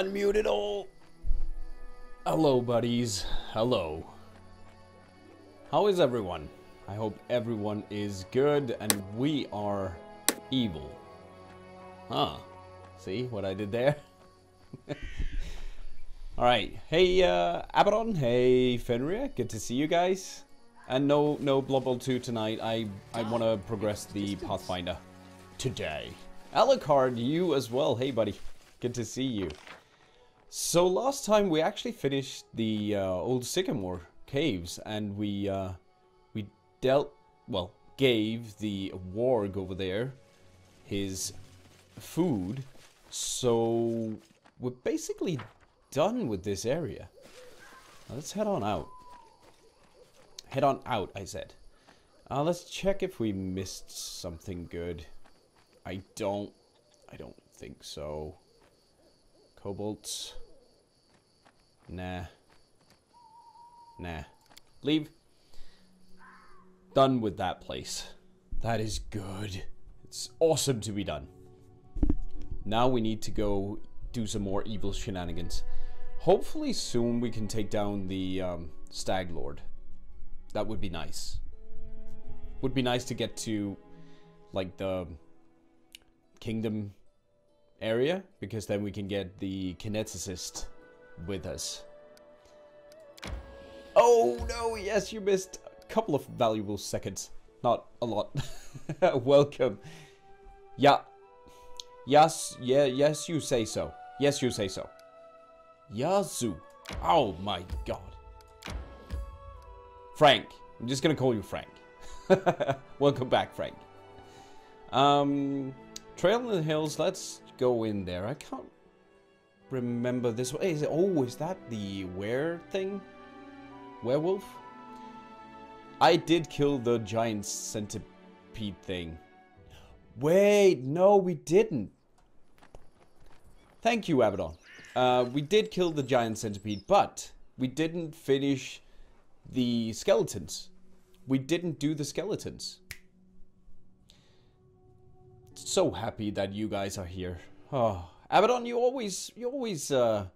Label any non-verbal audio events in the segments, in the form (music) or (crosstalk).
unmute it all. Hello, buddies. Hello. How is everyone? I hope everyone is good and we are evil. Huh. See what I did there? (laughs) Alright. Hey, uh, Abaddon. Hey, Fenrir. Good to see you guys. And no, no Blood Bowl 2 tonight. I, I want to progress the Pathfinder today. Alucard, you as well. Hey, buddy. Good to see you. So last time we actually finished the uh, old Sycamore caves and we uh, we dealt well gave the warg over there his food. So we're basically done with this area. Now let's head on out. Head on out, I said. Uh, let's check if we missed something good. I don't... I don't think so. Cobalt. Nah. Nah. Leave. Done with that place. That is good. It's awesome to be done. Now we need to go do some more evil shenanigans. Hopefully soon we can take down the um, Stag Lord. That would be nice. Would be nice to get to like the kingdom area because then we can get the kineticist with us. Oh no, yes, you missed a couple of valuable seconds. Not a lot. (laughs) Welcome. Yeah. Yes, yeah, yes, you say so. Yes, you say so. Yazoo. Oh my god. Frank. I'm just gonna call you Frank. (laughs) Welcome back, Frank. Um, Trail in the Hills, let's go in there. I can't remember this. Is it, oh, is that the were thing? Werewolf? I did kill the giant centipede thing. Wait, no, we didn't. Thank you, Abaddon. Uh, we did kill the giant centipede, but we didn't finish the skeletons. We didn't do the skeletons. So happy that you guys are here. Oh, Abaddon, you always, you always, uh,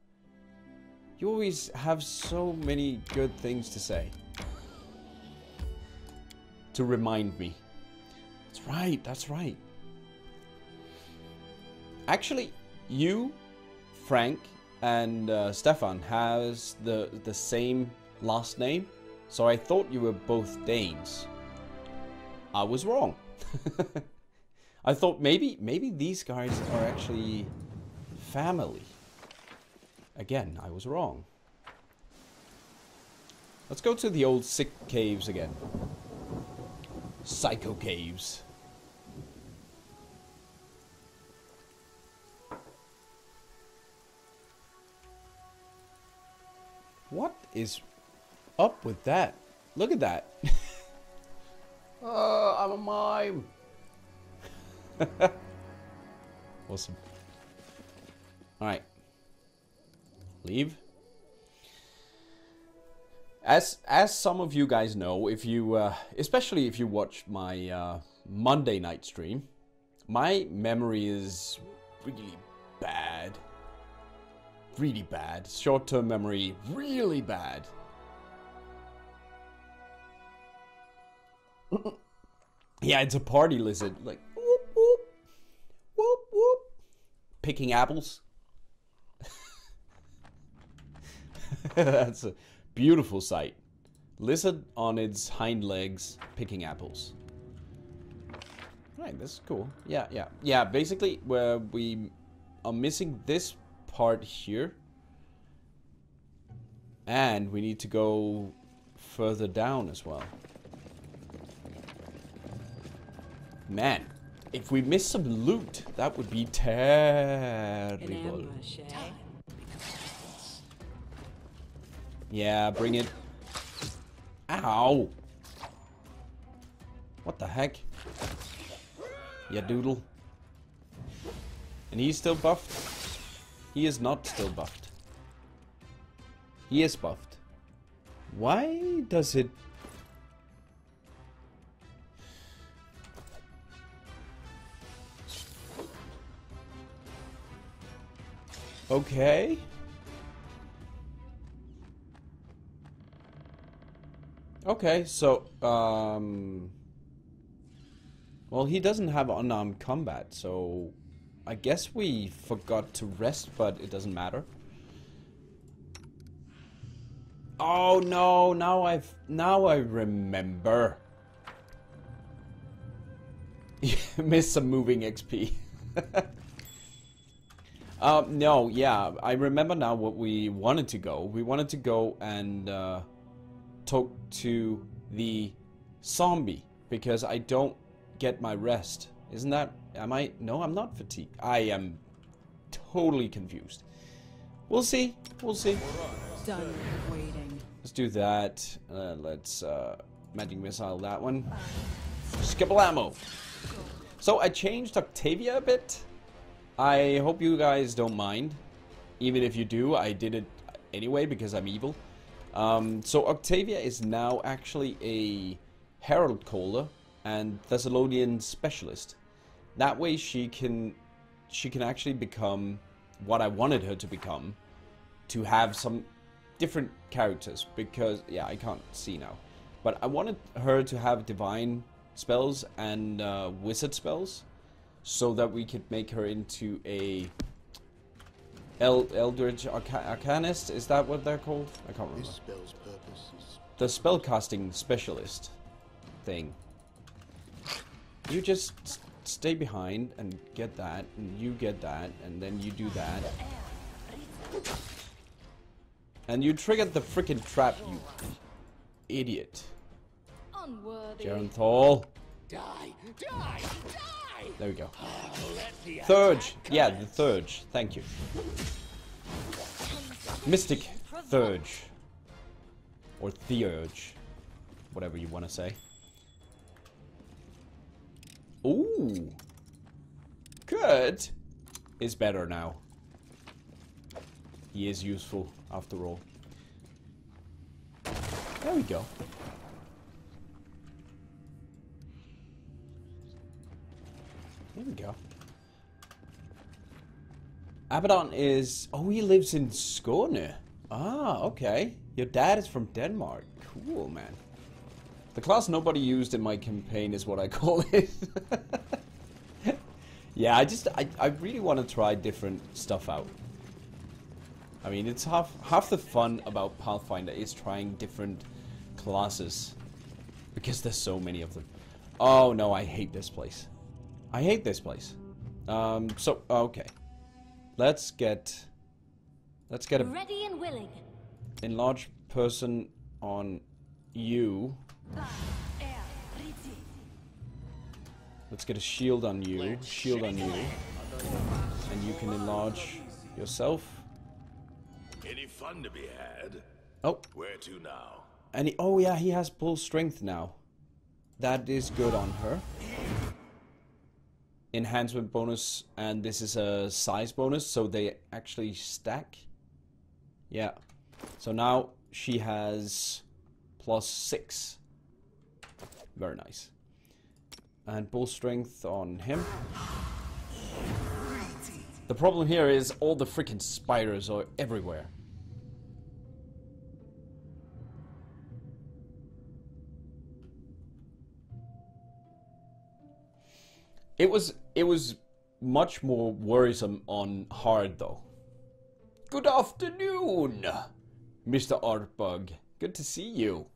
you always have so many good things to say. To remind me. That's right, that's right. Actually, you, Frank, and uh, Stefan has the the same last name, so I thought you were both Danes. I was wrong. (laughs) I thought maybe maybe these guys are actually family. Again, I was wrong. Let's go to the old sick caves again. Psycho caves. What is up with that? Look at that. oh, (laughs) I'm a mime. (laughs) awesome. Alright. Leave. As as some of you guys know, if you uh, especially if you watch my uh, Monday night stream, my memory is really bad. Really bad. Short-term memory, really bad. (clears throat) yeah, it's a party lizard. Like picking apples. (laughs) That's a beautiful sight. Lizard on its hind legs picking apples. Right, this is cool. Yeah, yeah, yeah. Basically, where we are missing this part here, and we need to go further down as well. Man, if we miss some loot, that would be terrible. Eh? Yeah, bring it. Ow! What the heck? Yeah, doodle. And he's still buffed? He is not still buffed. He is buffed. Why does it... Okay. Okay, so, um... Well, he doesn't have unarmed combat, so... I guess we forgot to rest, but it doesn't matter. Oh no, now I've... Now I remember. (laughs) Missed some moving XP. (laughs) um, no, yeah, I remember now what we wanted to go. We wanted to go and uh, talk to the zombie because I don't get my rest. Isn't that... Am I... No, I'm not fatigued. I am totally confused. We'll see. We'll see. Done waiting. Let's do that. Uh, let's uh, magic missile that one. Skibblamo. So I changed Octavia a bit. I hope you guys don't mind. Even if you do, I did it anyway because I'm evil. Um, so Octavia is now actually a Herald Caller and Thassilonian Specialist. That way she can she can actually become what I wanted her to become. To have some different characters because yeah I can't see now. But I wanted her to have divine spells and uh, wizard spells so that we could make her into a El Eldritch Arca Arcanist. Is that what they're called? I can't remember. This spell's purpose is The spellcasting specialist thing. You just stay behind and get that, and you get that, and then you do that. And you triggered the freaking trap, you idiot. Unworthy. Jarenthal. die, die, die. There we go. Thurge. Yeah, the Thurge. Thank you. Mystic Thurge. Or Theurge. Whatever you want to say. Ooh. Good. Is better now. He is useful, after all. There we go. There we go. Abaddon is... Oh, he lives in Skåne. Ah, okay. Your dad is from Denmark. Cool, man. The class nobody used in my campaign is what I call (laughs) it. yeah, I just... I, I really want to try different stuff out. I mean, it's half half the fun about Pathfinder is trying different classes. Because there's so many of them. Oh, no, I hate this place. I hate this place. Um, so, okay. Let's get... Let's get a Ready and willing. enlarged person on you. Let's get a shield on you. Shield on you. And you can enlarge yourself. Any fun to be had? Oh, Where to now? and he, oh yeah, he has bull strength now. That is good on her. Enhancement bonus, and this is a size bonus, so they actually stack. Yeah. So now she has plus six. Very nice. And bull strength on him. The problem here is all the freaking spiders are everywhere. It was it was much more worrisome on hard though. Good afternoon, Mr. Artbug. Good to see you.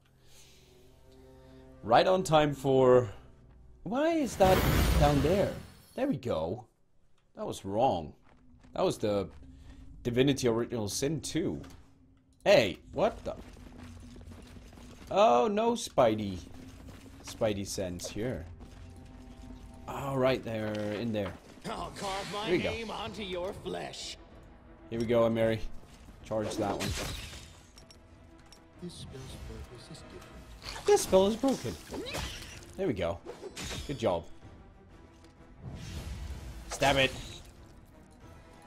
Right on time for Why is that down there? There we go. That was wrong. That was the Divinity Original Sin 2. Hey, what the Oh no Spidey. Spidey sense here. Oh, right there, in there. I'll carve my Here you go. name onto your flesh. Here we go, Mary. Charge that one. This spell's purpose is different. This spell is broken. There we go. Good job. Stab it.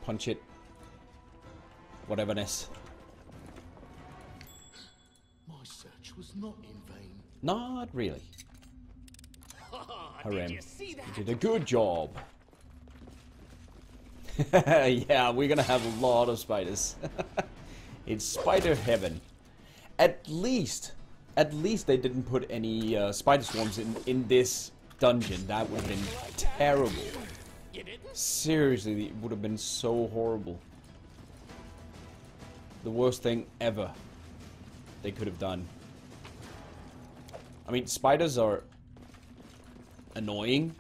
Punch it. Whatever-ness. My search was not in vain. Not really. Harrim. did you? You did a good job. (laughs) yeah, we're gonna have a lot of spiders. (laughs) it's spider heaven. At least, at least they didn't put any uh, spider swarms in, in this dungeon. That would have been terrible. Seriously, it would have been so horrible. The worst thing ever they could have done. I mean, spiders are annoying,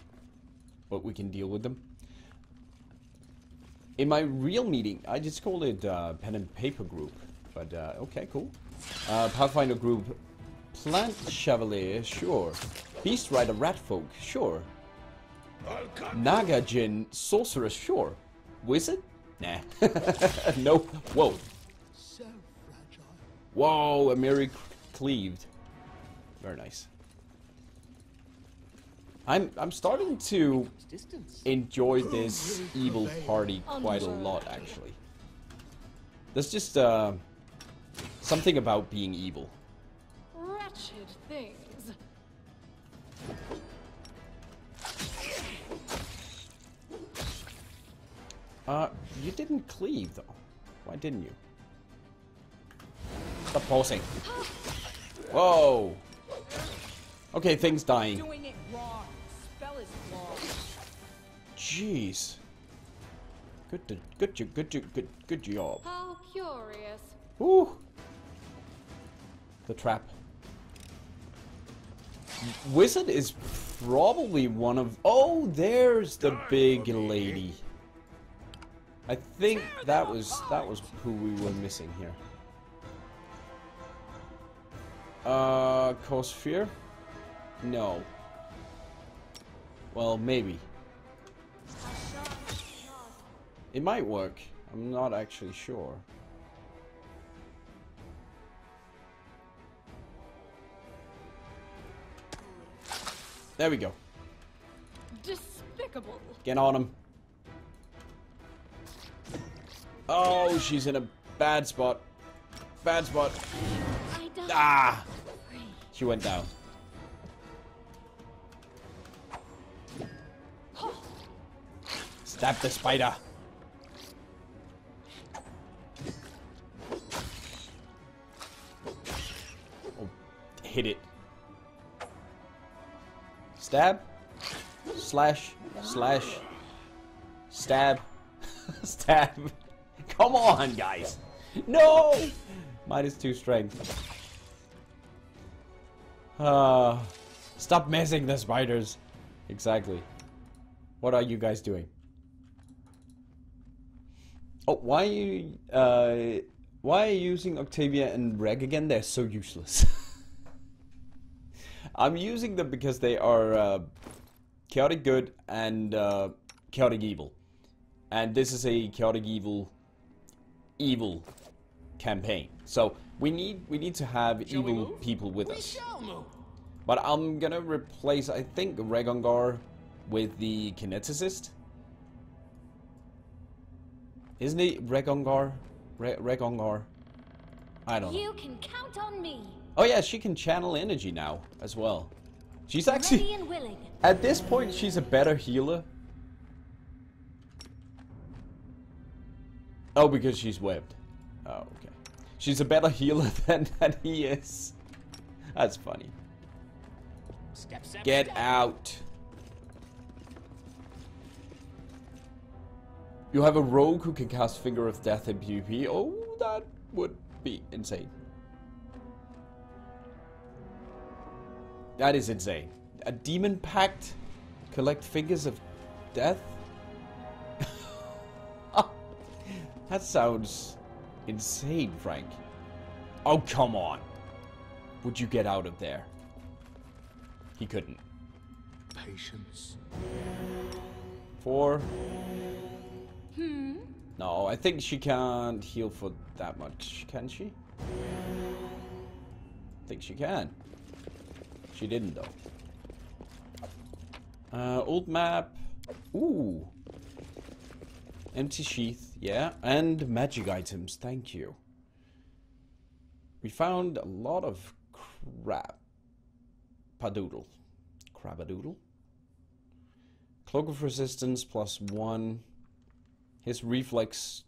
but we can deal with them. In my real meeting, I just called it uh, pen and paper group. But, uh, okay, cool. Uh, Pathfinder group. Plant Chevalier, sure. Beast Rider Ratfolk, sure. I'll Naga Jin Sorceress, sure. Wizard? Nah. (laughs) no. Whoa. so fragile. Whoa, a Mary cleaved. Very nice. I'm I'm starting to enjoy this evil party quite a lot actually. There's just uh something about being evil. Wretched things. Uh you didn't cleave though. Why didn't you? Stop pausing. (gasps) Whoa. Okay, things dying. Doing it wrong. Spell is flawed. Jeez. Good, to, good, jo- good, jo- good, good job. How curious. Ooh. The trap. Wizard is probably one of. Oh, there's the big lady. I think that was that was who we were missing here. Uh, Cosphere? No. Well, maybe. It might work. I'm not actually sure. There we go. Despicable. Get on him. Oh, she's in a bad spot. Bad spot. Ah! She went down. Stab the spider. Oh, hit it. Stab. Slash. Slash. Stab. (laughs) Stab. Come on, guys. No! Minus two strength. Uh, stop messing the spiders. Exactly. What are you guys doing? Oh, why are you, uh, why are you using Octavia and Reg again? They're so useless. (laughs) I'm using them because they are, uh, chaotic good and, uh, chaotic evil. And this is a chaotic evil, evil campaign. So we need we need to have Shall evil people with We us. But I'm gonna replace I think Regongar with the kineticist. Isn't he Regongar? Re- Regongar? I don't know. You can count on me. Oh yeah, she can channel energy now as well. She's Ready actually and willing. at this point she's a better healer. Oh, because she's webbed. Oh, okay. She's a better healer (laughs) than, than he is. That's funny. Step, step, Get step. out. You have a rogue who can cast Finger of Death in PvP. Oh, that would be insane. That is insane. A demon pact? Collect fingers of death? (laughs) that sounds insane, Frank. Oh, come on. Would you get out of there? He couldn't. Patience. Four. Hmm. No, I think she can't heal for that much, can she? I think she can. She didn't though. Uh, old map. Ooh. Empty sheath, yeah. And magic items, thank you. We found a lot of crap. Padoodle. Crabadoodle. Cloak of resistance plus one. His reflex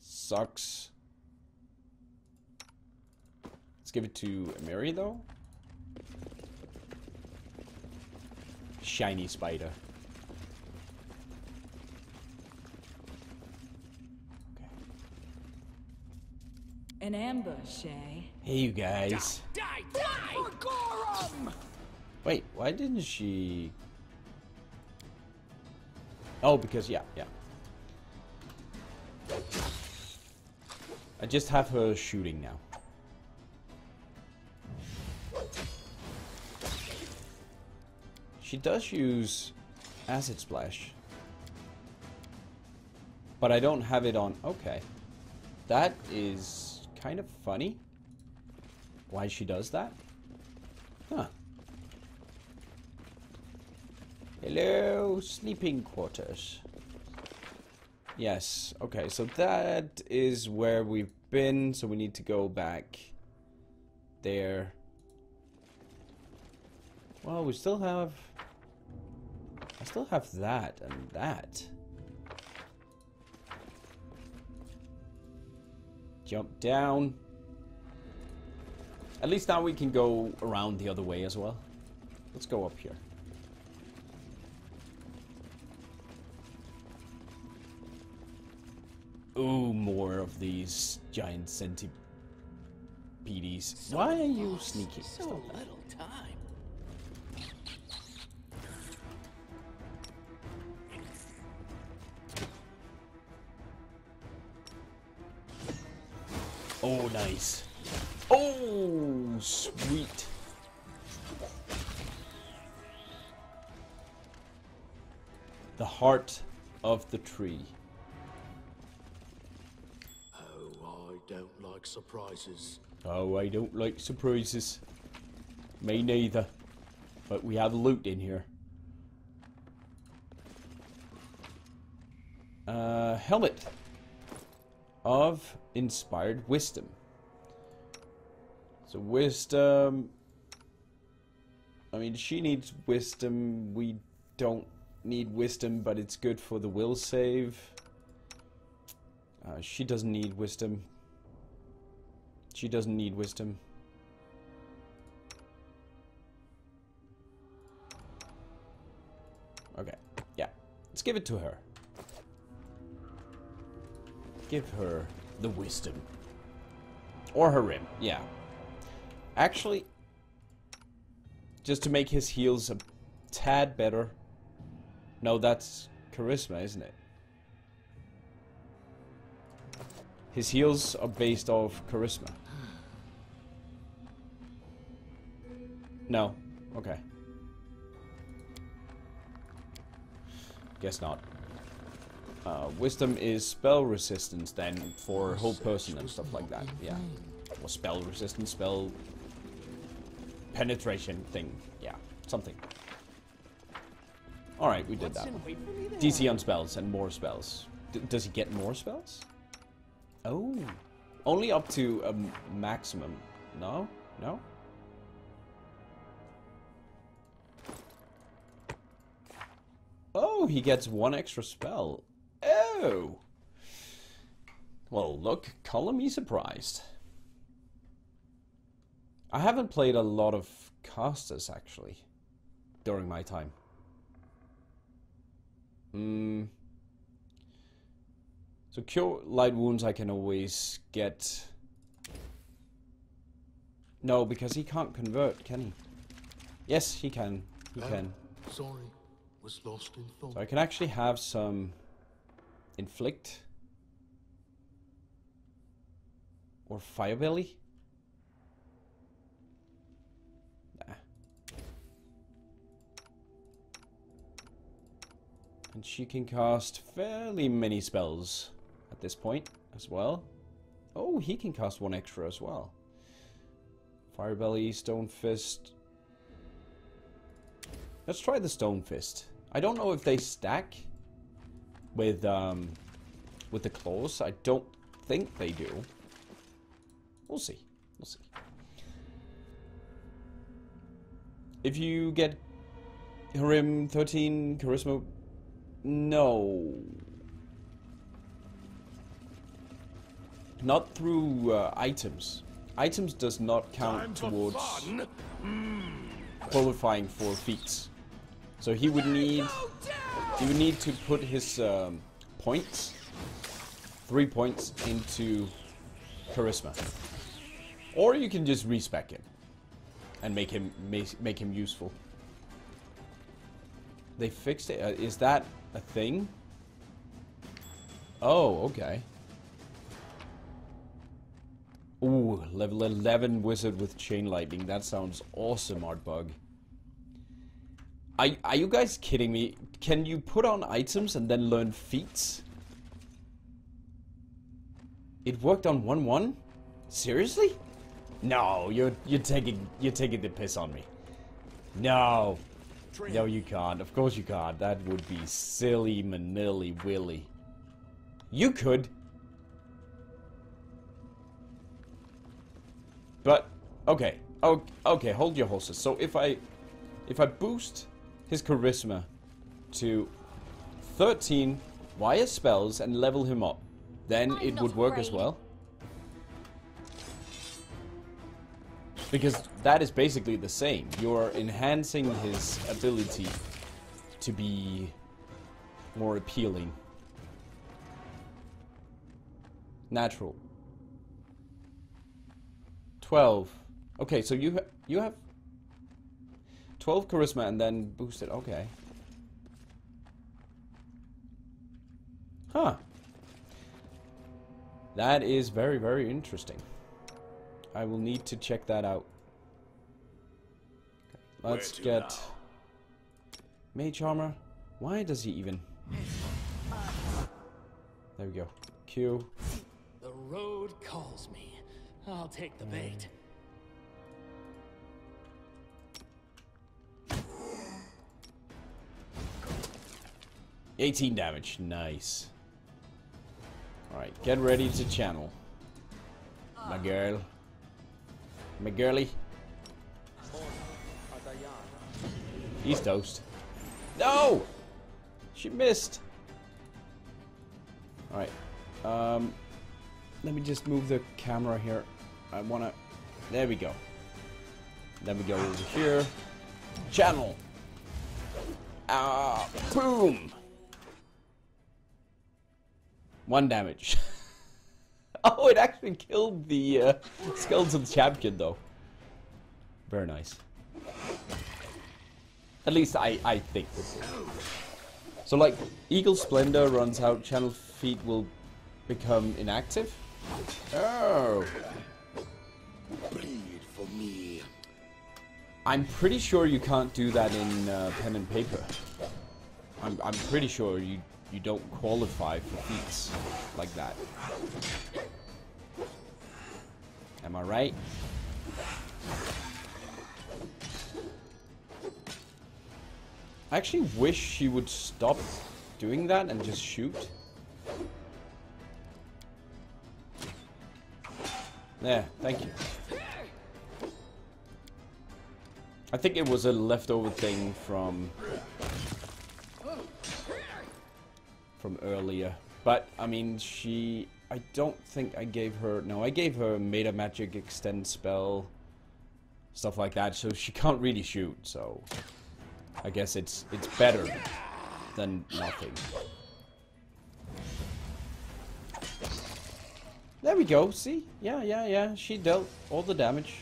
sucks. Let's give it to Mary though. Shiny spider. Okay. An ambush, eh? Hey you guys. Die, die! Wait, why didn't she... Oh, because, yeah, yeah. I just have her shooting now. She does use Acid Splash. But I don't have it on... Okay. That is kind of funny. Why she does that? Huh. Hello, sleeping quarters. Yes, okay, so that is where we've been, so we need to go back there. Well, we still have... I still have that and that. Jump down. At least now we can go around the other way as well. Let's go up here. Ooh, more of these giant centipedes. Why are you sneaking? So little time. Oh, nice. Oh, sweet. The heart of the tree. Don't like surprises. Oh, I don't like surprises. Me neither. But we have loot in here. Uh, helmet of inspired wisdom. So wisdom. I mean, she needs wisdom. We don't need wisdom, but it's good for the will save. Uh, she doesn't need wisdom. She doesn't need wisdom. Okay, yeah. Let's give it to her. Give her the wisdom. Or Harrim, yeah. Actually, just to make his heals a tad better. No, that's charisma, isn't it? His heals are based off charisma. No. Okay. Guess not. Uh, wisdom is spell resistance then for whole person and stuff like that. Yeah. Or spell resistance, spell penetration thing. Yeah. Something. Alright, we did that in one. wait for me there? DC on spells and more spells. D does he get more spells? Oh. Only up to a maximum. No? No? Oh, he gets one extra spell. Oh. Well, look, color me surprised. I haven't played a lot of casters, actually, during my time. Hmm. So cure light wounds I can always get. No, because he can't convert, can he? Yes, he can. He Oh, can. Sorry, was lost in thought. So I can actually have some inflict or fire belly. And she can cast fairly many spells at this point as well. Oh, he can cast one extra as well. Fire belly, stone fist. Let's try the stone fist. I don't know if they stack with um, with the claws. I don't think they do. We'll see. We'll see. If you get Harrim 13 Charisma... No. Not through uh, items. Items does not count towards mm. qualifying for feats. So he would need he would need to put his um, points, three points into charisma, or you can just respec him and make him make, make him useful. They fixed it. Uh, is that a thing? Oh, okay. Ooh, level 11 wizard with chain lightning. That sounds awesome, Artbug. Are, are you guys kidding me? Can you put on items and then learn feats? It worked on 1-1? Seriously? No, you're you're taking you're taking the piss on me. No. No, you can't. Of course you can't. That would be silly manilly willy. You could. But okay. Okay, hold your horses. So if I if I boost his charisma to 13 wire spells and level him up, then I'm it would work as well. Because that is basically the same. You're enhancing his ability to be more appealing. Natural. 12. Okay, so you ha you have 12 charisma and then boosted. Okay. Huh. That is very, very interesting. I will need to check that out. Okay, Let's get now? mage armor. Why does he even? There we go. Q. The road calls me. I'll take the mm. bait. 18 damage. Nice. Alright, get ready to channel. My girl. My girly. He's toast. No! She missed. Alright. Um, let me just move the camera here. I wanna... There we go. Then we go over here. Channel. Ah, boom! One damage. (laughs) oh, it actually killed the uh, skeleton champion, though. Very nice. At least I, I think. So, like, Eagle Splendor runs out, channel feat will become inactive? Oh. Bleed for me. I'm pretty sure you can't do that in uh, pen and paper. I'm, I'm pretty sure you, you don't qualify for feats like that. Am I right? I actually wish she would stop doing that and just shoot. There, thank you. I think it was a leftover thing from from earlier. But I mean, she I don't think I gave her no, I gave her meta magic extend spell stuff like that, so she (laughs) can't really shoot, so I guess it's it's better than nothing. There we go, see? Yeah, yeah, yeah. She dealt all the damage.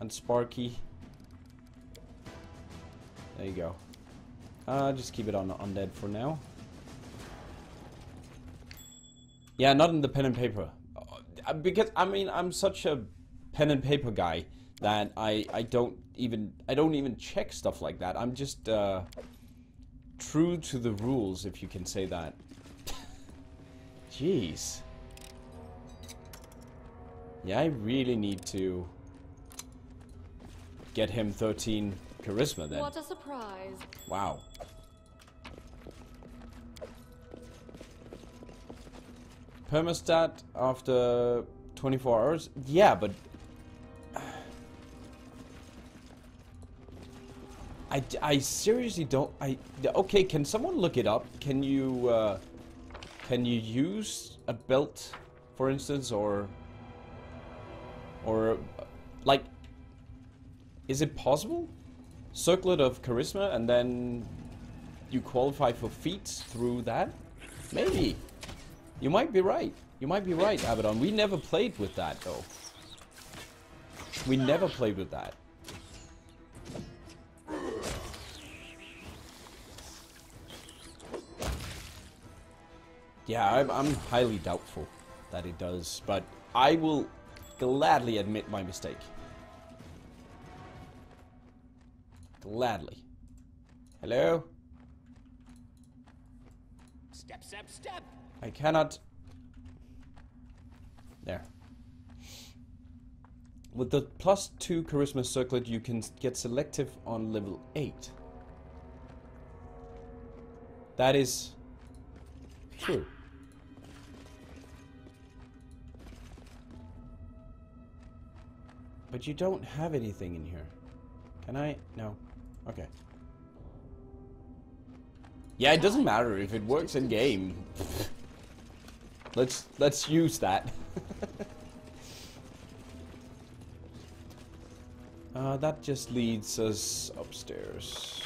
And Sparky. There you go. Uh, just keep it on undead for now. Yeah, not in the pen and paper. Uh, Because, I mean, I'm such a pen and paper guy that I, I don't even, I don't even check stuff like that. I'm just, uh, true to the rules, if you can say that. (laughs) Jeez. Yeah, I really need to get him 13 charisma then. What a surprise. Wow. Permastat after 24 hours? Yeah, but... (sighs) I, I seriously don't... I Okay, can someone look it up? Can you... Uh, can you use a belt for instance, or or uh, like, is it possible? Circlet of charisma, and then you qualify for feats through that? Maybe. You might be right. You might be right, Abaddon. We never played with that, though. We never played with that. Yeah, I'm, I'm highly doubtful that it does, but I will gladly admit my mistake. Gladly. Hello? Step, step, step. I cannot... There. With the plus 2 charisma circlet, you can get selective on level 8. That is true. But you don't have anything in here. Can I? No. Okay. Yeah, it doesn't matter if it works in game. (laughs) let's let's use that. (laughs) uh, that just leads us upstairs.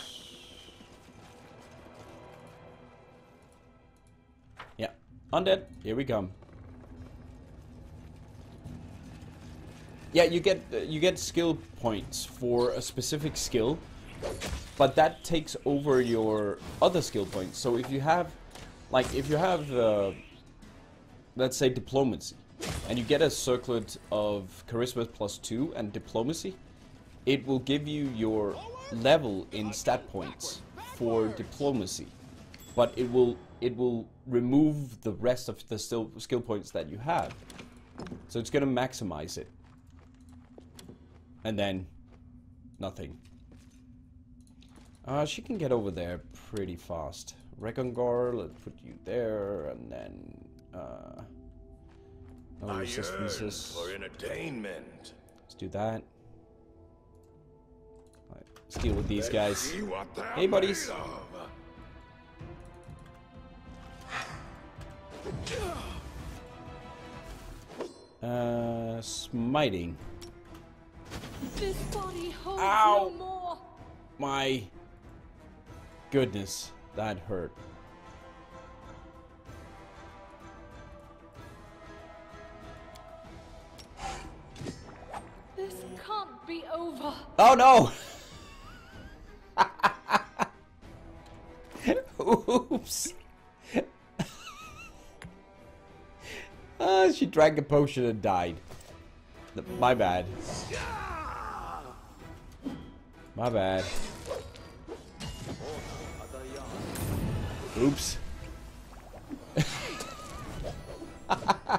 Yeah, undead. Here we come. Yeah, you get uh, you get skill points for a specific skill, but that takes over your other skill points. So if you have, like, if you have, uh, let's say diplomacy, and you get a circlet of charisma plus two and diplomacy, it will give you your level in stat points for diplomacy, but it will it will remove the rest of the still skill points that you have. So it's gonna maximize it and then nothing. Uh, she can get over there pretty fast. Regongar, let's put you there, and then, uh, no I resistances. yearn for entertainment. Let's do that. Alright, let's deal with these guys. See what they're Hey, buddies. Uh, smiting. This body holds Ow. no more. My goodness, that hurt. Be over. Oh no! Oops. Ah, she drank a potion and died. My bad. My bad. Oops. (laughs) ah,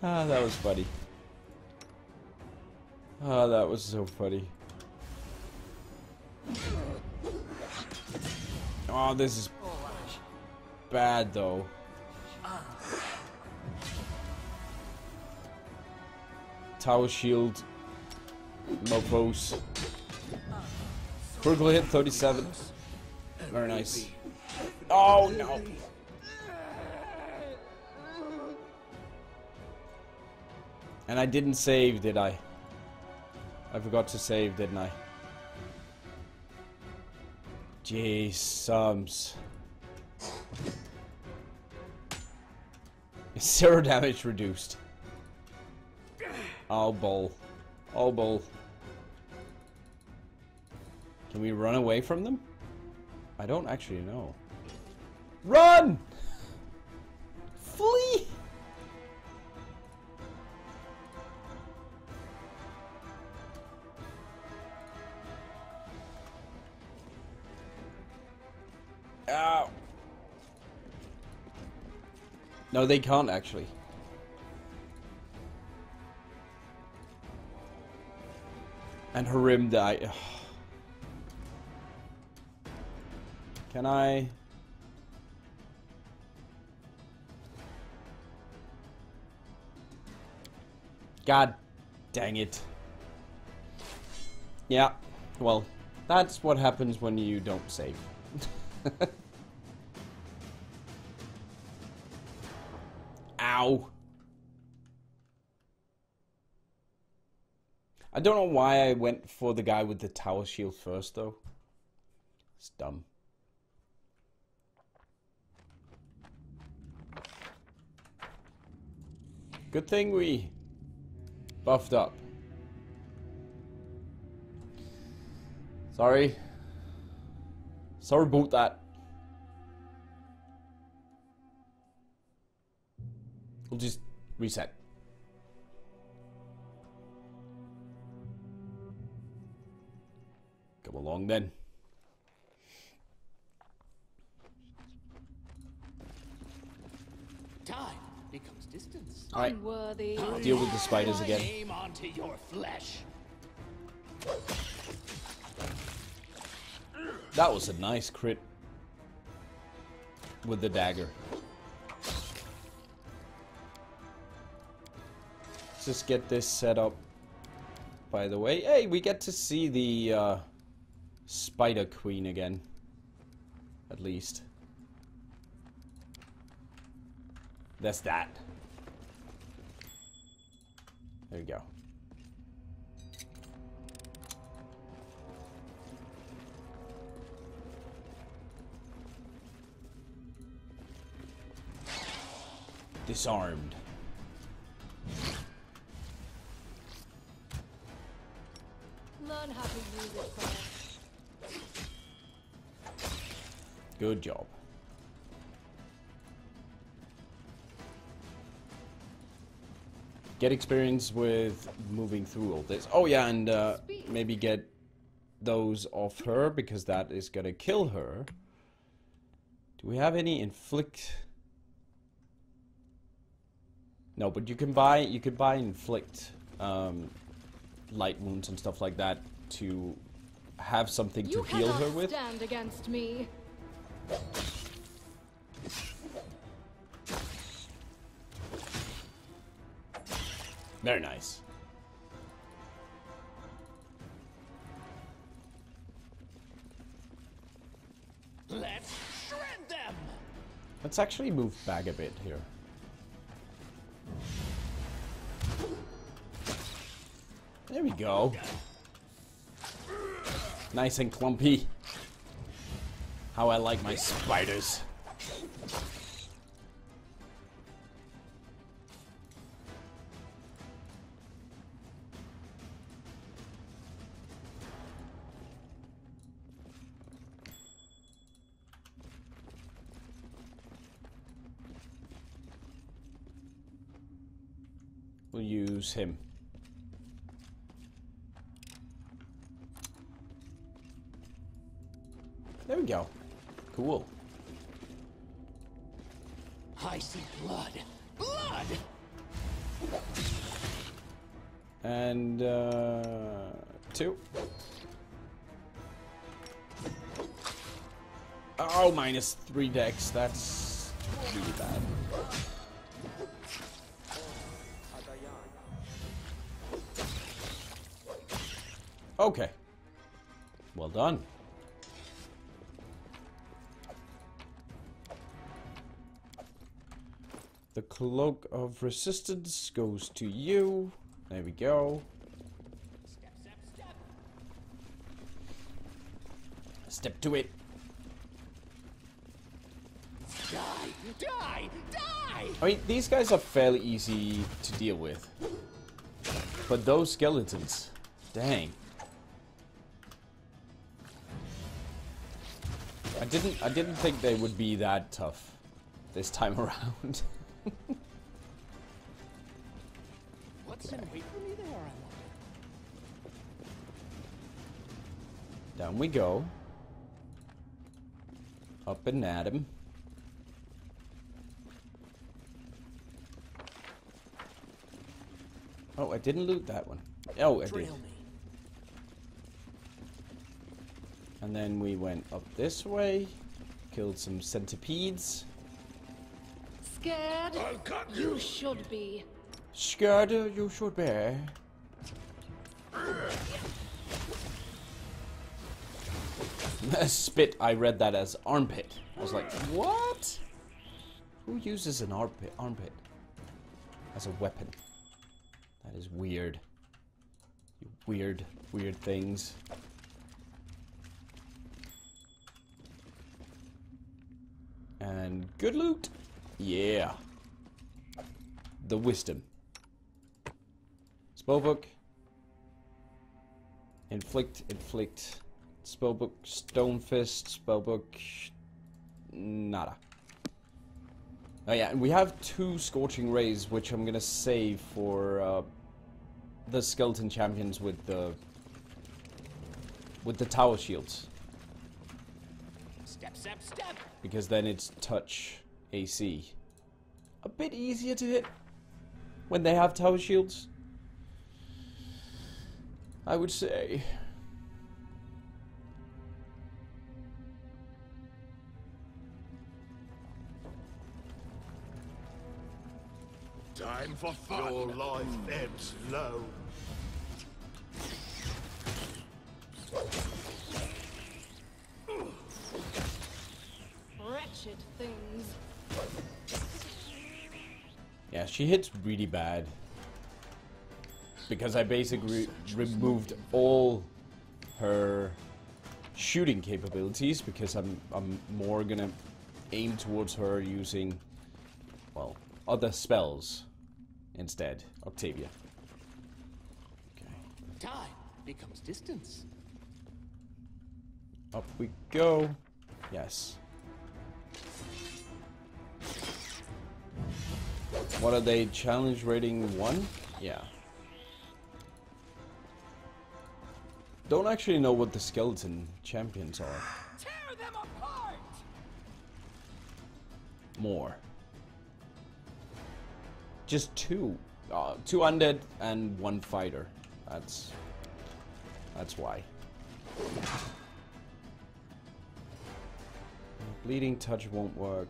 that was funny. Ah, that was so funny. Oh, this is bad though. Tower shield. Mofos. Critical hit 37. Very nice. Oh no. And I didn't save, did I? I forgot to save, didn't I? Jeez, sums. Zero damage reduced. Oh, bull. Oh, bull. Can we run away from them? I don't actually know. Run! Flee! No, they can't actually. And Harrim died. Can I? God dang it. Yeah, well, that's what happens when you don't save. (laughs) Ow. I don't know why I went for the guy with the tower shield first, though. It's dumb. Good thing we buffed up. Sorry. Sorry about that. We'll just reset. Come along then. Time becomes distance. Alright, Unworthy. deal with the spiders again. Aim onto your flesh. That was a nice crit with the dagger. Just get this set up. By the way, hey, we get to see the uh, Spider Queen again. At least. That's that. There we go. Disarmed. Good job. Get experience with moving through all this. Oh yeah, and uh, maybe get those off her because that is gonna kill her. Do we have any inflict? No, but you can buy you could buy inflict um, light wounds and stuff like that to have something to heal her with. stand against me. Very nice. Let's shred them. Let's actually move back a bit here. There we go. Nice and clumpy. How I like my spiders. We'll use him. Cool. I see blood. Blood! And, uh, two. Oh, minus three decks. That's really bad. Okay. Well done. Cloak of Resistance goes to you. There we go. Step, step, step. Step to it. Die! Die! Die! I mean, these guys are fairly easy to deal with. But those skeletons, dang. I didn't I didn't think they would be that tough this time (laughs) around. (laughs) What's in wait for me there, I wonder? Down we go. Up and at him. Oh, I didn't loot that one. Oh, I did. And then we went up this way, killed some centipedes. Scared? I'll cut You should be. Scared uh, you should be. Spit, I read that as armpit. I was like, what? Who uses an armpit? Armpit. as a weapon. That is weird. You weird, weird things. And good loot. Yeah. The wisdom. Spellbook. Inflict, inflict. Spellbook, stone fist, spellbook. Nada. Oh yeah, and we have two Scorching Rays, which I'm gonna save for uh, the Skeleton Champions with the with the Tower Shields. Step, step, step. Because then it's touch AC. A bit easier to hit when they have Tower Shields. I would say. Time for fun. Your life ebbs low. She hits really bad. Because I basically removed all her shooting capabilities because I'm I'm more gonna aim towards her using well other spells instead. Octavia. Okay. Time becomes distance. Up we go. Yes. What are they? Challenge rating 1? Yeah. Don't actually know what the skeleton champions are. Tear them apart! More. Just two. Uh, two undead and one fighter. That's... That's why. Bleeding touch won't work.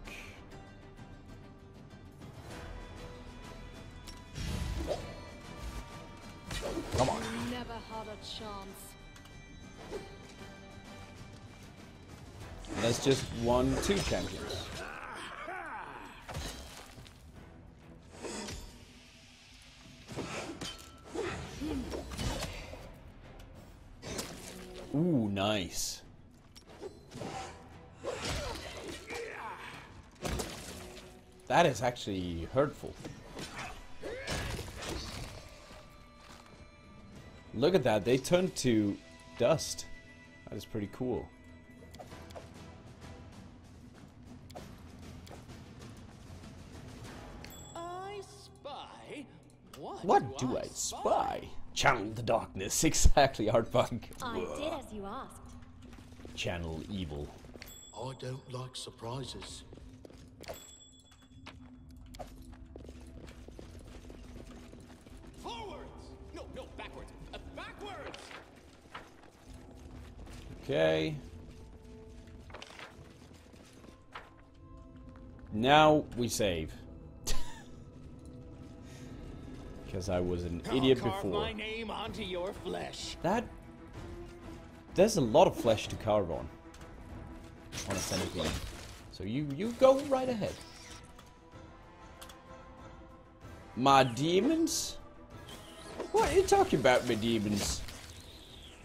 Chance. That's just one, two champions. Ooh, nice. That is actually hurtful. Look at that, they turned to dust. That is pretty cool. I spy. What, What do I spy? Channel the darkness. (laughs) Exactly, Artbug. I did as you asked. Channel evil. I don't like surprises. Forwards! No, no, backwards. Uh, backwards! Okay. Now we save. (laughs) Because I was an idiot I'll carve before. my name onto your flesh. That... There's a lot of flesh to carve on. On a centipede. So you, you go right ahead. My demons? What are you talking about, my demons?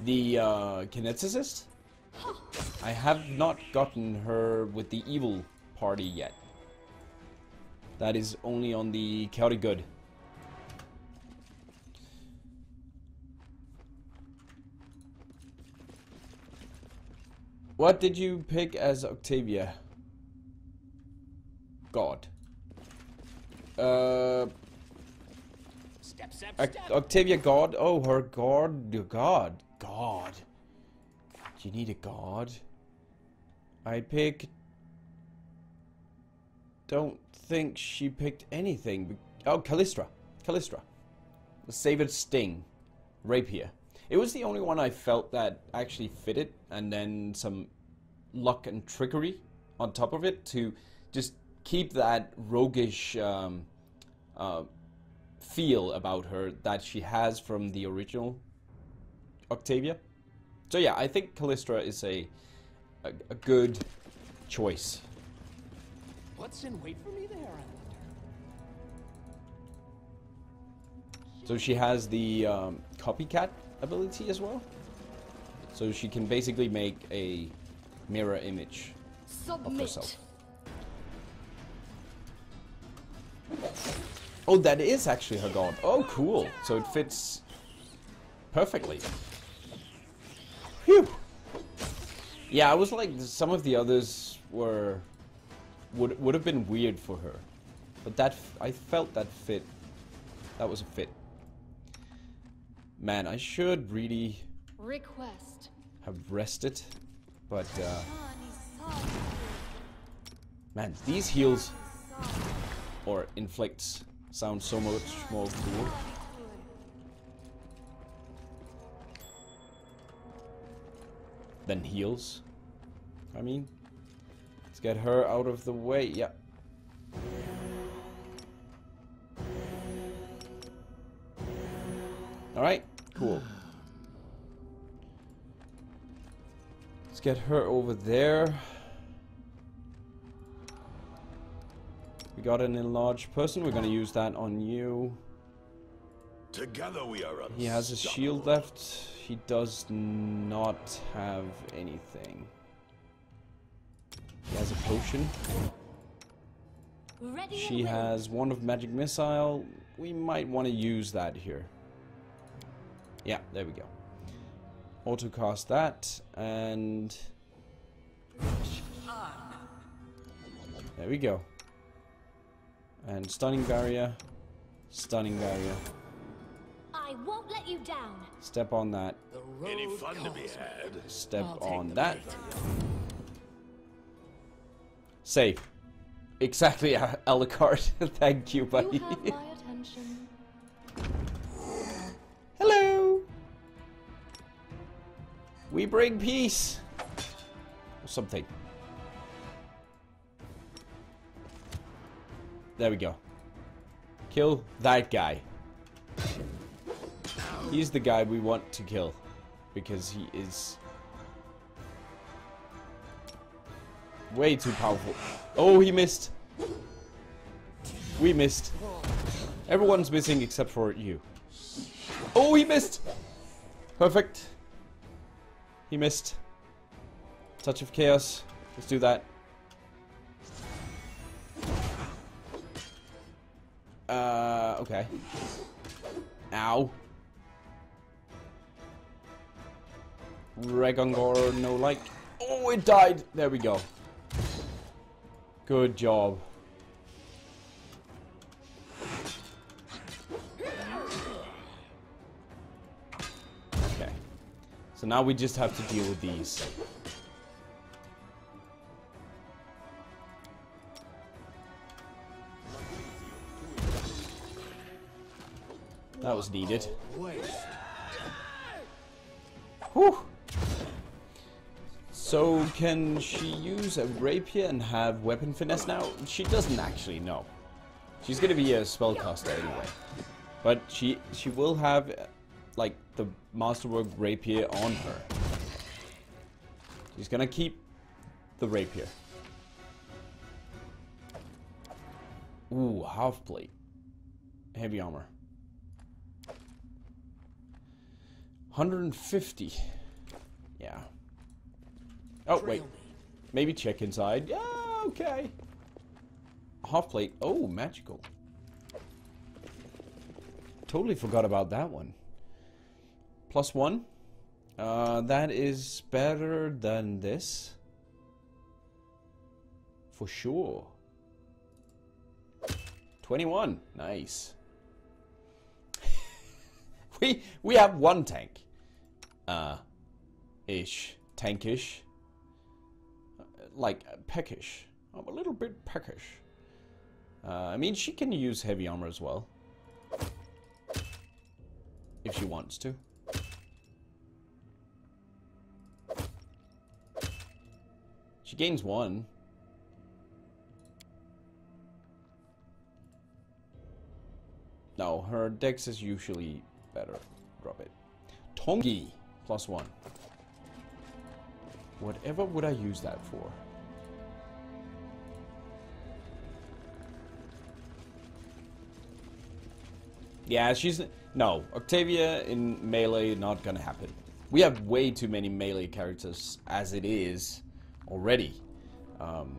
The, uh, kineticist? I have not gotten her with the evil party yet. That is only on the chaotic good. What did you pick as Octavia? God. Uh, Step, step, step. Octavia God. Oh, her God. your God. God. You need a guard? I picked. Don't think she picked anything. Oh, Calistria. Calistria. The Savored Sting. Rapier. It was the only one I felt that actually fitted, and then some luck and trickery on top of it to just keep that roguish um, uh, feel about her that she has from the original Octavia. So yeah, I think Calistria is a a, a good choice. What's in wait for me there, I wonder? So she has the um, copycat ability as well. So she can basically make a mirror image of herself. Oh, that is actually her god. Oh, cool. So it fits perfectly. Yeah, I was like, some of the others were would would have been weird for her, but that f- I felt that fit. That was a fit. Man, I should really Request. have rested, but uh, man, these heals or inflicts sound so much more cool. Than heals. I mean, let's get her out of the way. Yeah. All right, cool. Let's get her over there. We got an enlarged person. We're gonna use that on you. Together we are. He has a shield left. He does not have anything. He has a potion. She has one of magic missile. We might want to use that here. Yeah, there we go. Auto cast that and there we go. And stunning barrier, stunning barrier. I won't let you down. Step on that. The road Any Save. Exactly, uh, (laughs) Alucard. (laughs) Thank you, buddy. You have my (laughs) attention. Hello. We bring peace. Or something. There we go. Kill that guy. He's the guy we want to kill. Because he is... Way too powerful. Oh, he missed. We missed. Everyone's missing except for you. Oh, he missed! Perfect. He missed. Touch of Chaos. Let's do that. Uh, okay. Ow. Regongar, no like. Oh, it died! There we go. Good job. Okay. So now we just have to deal with these. That was needed. Whew. So can she use a rapier and have weapon finesse now? She doesn't actually know. She's gonna be a spellcaster anyway. But she she will have like the masterwork rapier on her. She's gonna keep the rapier. Ooh, half plate. Heavy armor. 150. Yeah. Oh, wait. Maybe check inside. Yeah, okay. Half plate. Oh, magical. Totally forgot about that one. Plus one. Uh, that is better than this. For sure. 21. Nice. (laughs) we we have one tank. Uh, ish. Tankish. Like, peckish. I'm a little bit peckish. Uh, I mean, she can use heavy armor as well. If she wants to. She gains one. No, her dex is usually better. Drop it. Tongi, plus one. Whatever would I use that for? Yeah, she's no Octavia in melee. Not gonna happen. We have way too many melee characters as it is already. Um,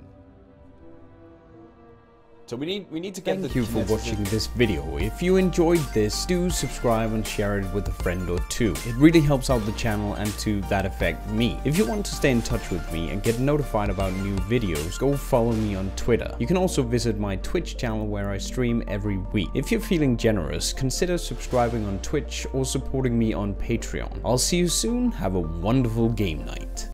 so we need we need to get Thank the you for watching this video. If you enjoyed this, do subscribe and share it with a friend or two. It really helps out the channel and to that effect me. If you want to stay in touch with me and get notified about new videos, go follow me on Twitter. You can also visit my Twitch channel where I stream every week. If you're feeling generous, consider subscribing on Twitch or supporting me on Patreon. I'll see you soon. Have a wonderful game night.